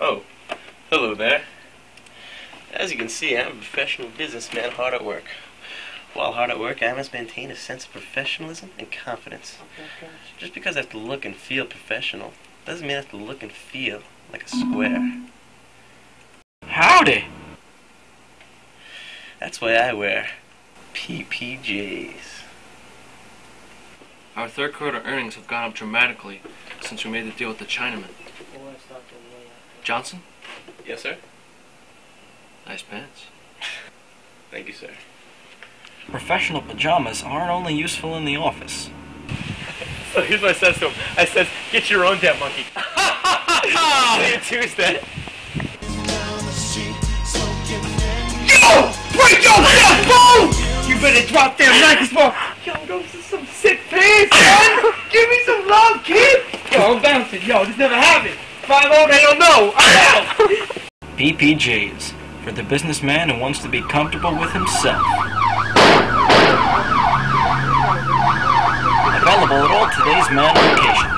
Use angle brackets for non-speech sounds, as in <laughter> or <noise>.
Oh, hello there. As you can see, I'm a professional businessman hard at work. While hard at work, I must maintain a sense of professionalism and confidence. Just because I have to look and feel professional doesn't mean I have to look and feel like a square. Howdy! That's why I wear PPJs. Our third quarter earnings have gone up dramatically since we made the deal with the Chinaman. Johnson, Yes, sir? nice pants. Thank you, sir. Professional pajamas aren't only useful in the office. So here's what I says to him. I says, get your own damn monkey. <laughs> See you Tuesday. Yo! Break yourself, fool! You better drop them Nikes, bro. Yo, those are some sick pants, son. <laughs> Give me some love, kid. Yo, I'm bouncing. Yo, this never happened. 5 they don't know. <laughs> I'm. PPJs, for the businessman who wants to be comfortable with himself. Available at all today's man locations.